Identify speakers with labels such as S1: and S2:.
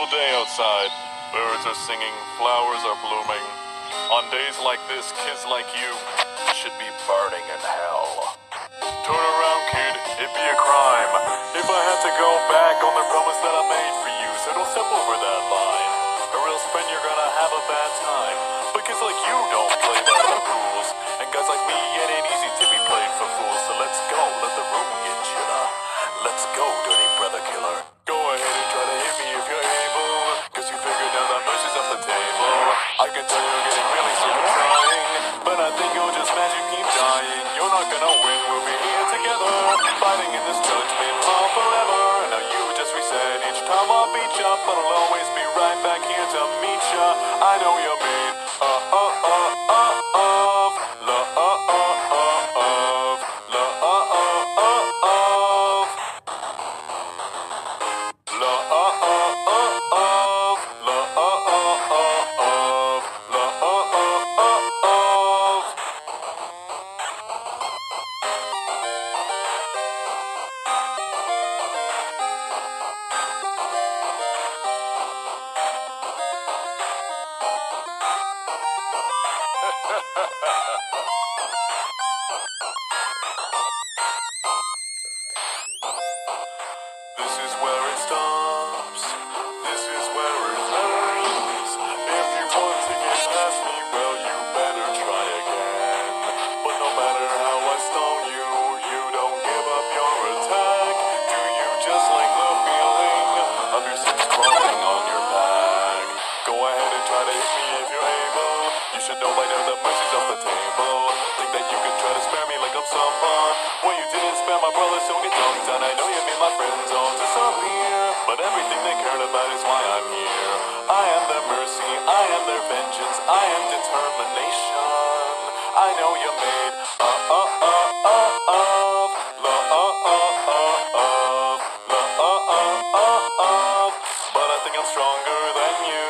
S1: beautiful day outside. Birds are singing, flowers are blooming. On days like this, kids like you should be burning in hell. Turn around, kid, it'd be a crime if I had to go back on the promise that I made for you. Gonna win, we'll be here together, fighting in this judgment hall forever. Now you just reset each time I beat ya, but I'll always be right back here to meet ya. I know you're made Ha ha ha ha ha! You by now that mercy's off the table. Think that you can try to spare me like I'm some someone. Well, you didn't spare my brothers, don't get dunked on. I know you made my friends all disappear. But everything they cared about is why I'm here. I am their mercy, I am their vengeance, I am determination. I know you're made uh uh uh uh uh uh uh of uh uh uh of. But I think I'm stronger than you.